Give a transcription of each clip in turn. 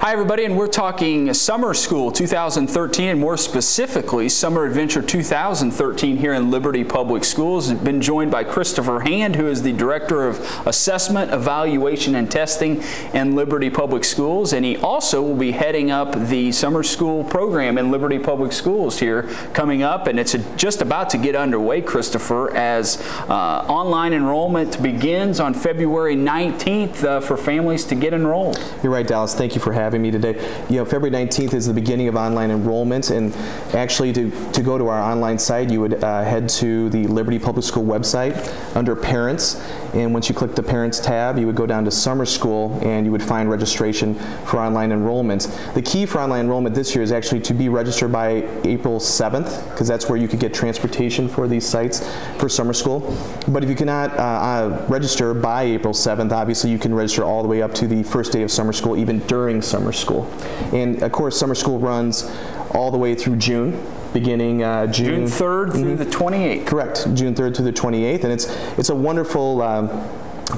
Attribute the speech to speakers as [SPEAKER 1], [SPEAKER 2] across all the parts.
[SPEAKER 1] Hi, everybody, and we're talking Summer School 2013, and more specifically, Summer Adventure 2013 here in Liberty Public Schools. I've been joined by Christopher Hand, who is the Director of Assessment, Evaluation, and Testing in Liberty Public Schools, and he also will be heading up the Summer School program in Liberty Public Schools here coming up, and it's just about to get underway, Christopher, as uh, online enrollment begins on February 19th uh, for families to get enrolled.
[SPEAKER 2] You're right, Dallas. Thank you for having having me today. You know, February 19th is the beginning of online enrollment, and actually to, to go to our online site, you would uh, head to the Liberty Public School website under Parents, and once you click the Parents tab, you would go down to Summer School, and you would find registration for online enrollment. The key for online enrollment this year is actually to be registered by April 7th, because that's where you could get transportation for these sites for summer school. But if you cannot uh, uh, register by April 7th, obviously you can register all the way up to the first day of summer school, even during summer summer school. And of course, summer school runs all the way through June beginning uh, June,
[SPEAKER 1] June 3rd through mm -hmm. the 28th.
[SPEAKER 2] Correct, June 3rd through the 28th, and it's it's a wonderful. Um,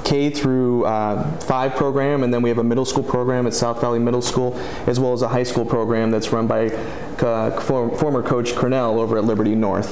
[SPEAKER 2] K through uh, 5 program, and then we have a middle school program at South Valley Middle School, as well as a high school program that's run by uh, former coach Cornell over at Liberty North.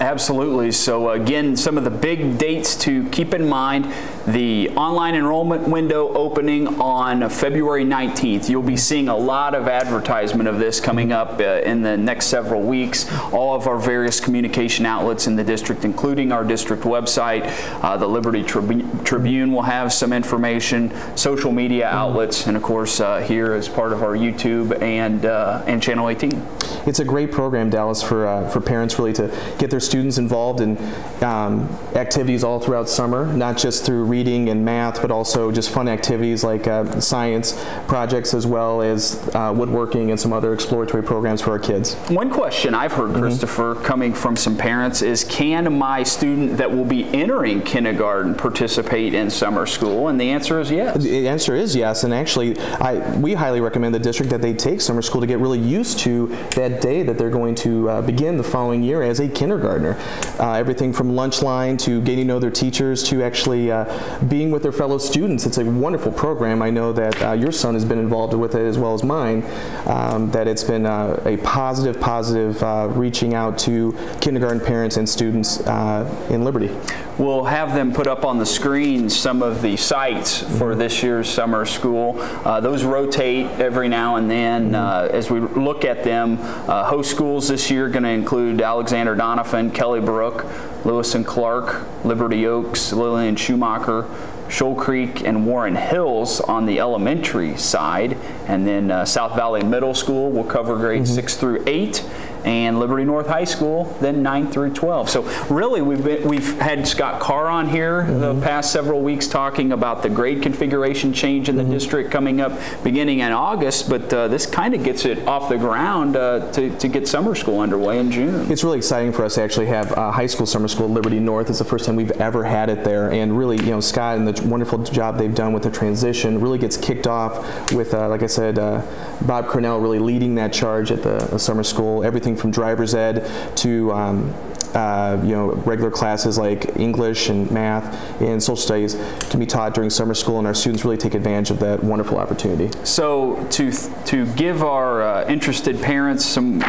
[SPEAKER 1] Absolutely. So again, some of the big dates to keep in mind. The online enrollment window opening on February 19th. You'll be seeing a lot of advertisement of this coming up uh, in the next several weeks. All of our various communication outlets in the district, including our district website. Uh, the Liberty Tribu Tribune will have some information, social media outlets, and of course uh, here as part of our YouTube and, uh, and Channel 18.
[SPEAKER 2] It's a great program, Dallas, for, uh, for parents really to get their students involved in um, activities all throughout summer, not just through reading and math, but also just fun activities like uh, science projects as well as uh, woodworking and some other exploratory programs for our kids.
[SPEAKER 1] One question I've heard, mm -hmm. Christopher, coming from some parents is can my student that will be entering kindergarten participate in summer school? And the answer is yes.
[SPEAKER 2] The answer is yes. And actually, I, we highly recommend the district that they take summer school to get really used to that day that they're going to uh, begin the following year as a kindergarten kindergartner. Uh, everything from lunch line to getting to know their teachers to actually uh, being with their fellow students. It's a wonderful program. I know that uh, your son has been involved with it as well as mine, um, that it's been uh, a positive, positive uh, reaching out to kindergarten parents and students uh, in Liberty.
[SPEAKER 1] We'll have them put up on the screen some of the sites for mm-hmm. this year's summer school. those rotate every now and then mm-hmm. as we look at them. host schools this year are going to include Alexander Doniphan, Kelly Brook, Lewis and Clark, Liberty Oaks, Lillian Schumacher, Shoal Creek and Warren Hills on the elementary side. And then uh, South Valley Middle School will cover grades mm -hmm. 6 through 8 and Liberty North High School, then 9 through 12. So really, we've been, we've had Scott Carr on here mm -hmm. the mm-hmm. past several weeks talking about the grade configuration change in the mm -hmm. district coming up beginning in August, but uh, this kind of gets it off the ground uh, to, to get summer school underway in June.
[SPEAKER 2] It's really exciting for us to actually have uh, high school summer school at Liberty North. It's the first time we've ever had it there, and really, you know, Scott and the wonderful job they've done with the transition really gets kicked off with, uh, like I said, uh, Bob Cornell really leading that charge at the, the summer school. Everything from driver's ed to um, uh, you know, regular classes like English and math and social studies can be taught during summer school, and our students really take advantage of that wonderful opportunity.
[SPEAKER 1] So, to to give our uh, interested parents some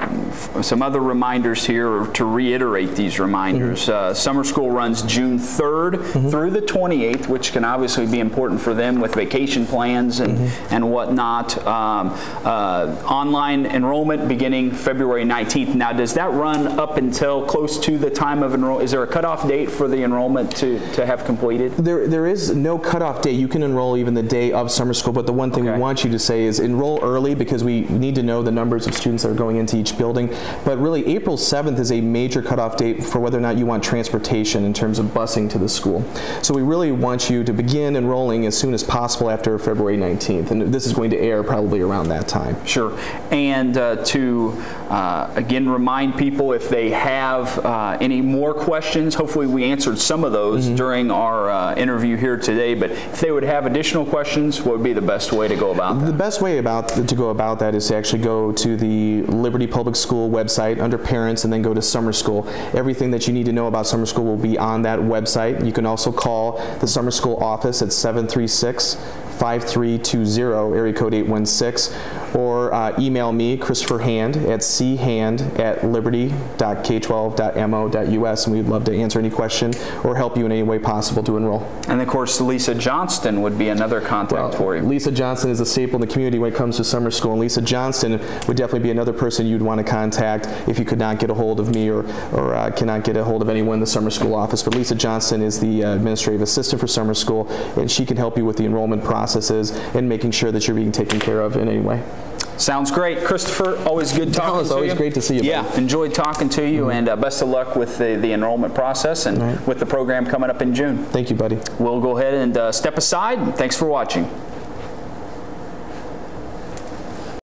[SPEAKER 1] some other reminders here, or to reiterate these reminders, mm -hmm. uh, summer school runs June 3rd mm -hmm. through the 28th, which can obviously be important for them with vacation plans and mm -hmm. and whatnot. Um, uh, online enrollment beginning February 19th. Now, does that run up until close to the time of enroll? Is there a cutoff date for the enrollment to, to have completed?
[SPEAKER 2] There, there is no cutoff date. You can enroll even the day of summer school, but the one thing okay. we want you to say is enroll early because we need to know the numbers of students that are going into each building. But really, April 7th is a major cutoff date for whether or not you want transportation in terms of busing to the school. So we really want you to begin enrolling as soon as possible after February 19th, and this is going to air probably around that time.
[SPEAKER 1] Sure. And uh, to uh, again remind people if they have uh, uh, any more questions? Hopefully we answered some of those mm -hmm. during our uh, interview here today, but if they would have additional questions, what would be the best way to go about that?
[SPEAKER 2] The best way about to go about that is to actually go to the Liberty Public School website under Parents and then go to Summer School. Everything that you need to know about Summer School will be on that website. You can also call the Summer School office at 736 5320, area code 816, or uh, email me, Christopher Hand, at chand at liberty.k12.mo.us, and we'd love to answer any question or help you in any way possible to enroll.
[SPEAKER 1] And of course, Lisa Johnston would be another contact for you.
[SPEAKER 2] Lisa Johnston is a staple in the community when it comes to summer school, and Lisa Johnston would definitely be another person you'd want to contact if you could not get a hold of me or, or uh, cannot get a hold of anyone in the summer school office. But Lisa Johnston is the uh, administrative assistant for summer school, and she can help you with the enrollment processes and making sure that you're being taken care of in any way.
[SPEAKER 1] Sounds great. Christopher, always good talking
[SPEAKER 2] Dallas, always
[SPEAKER 1] you.
[SPEAKER 2] great to see you, buddy.
[SPEAKER 1] Yeah, enjoyed talking to you, and uh, best of luck with the, the enrollment process and
[SPEAKER 2] Right.
[SPEAKER 1] with the program coming up in June.
[SPEAKER 2] Thank you, buddy.
[SPEAKER 1] We'll go ahead and uh, step aside. Thanks for watching.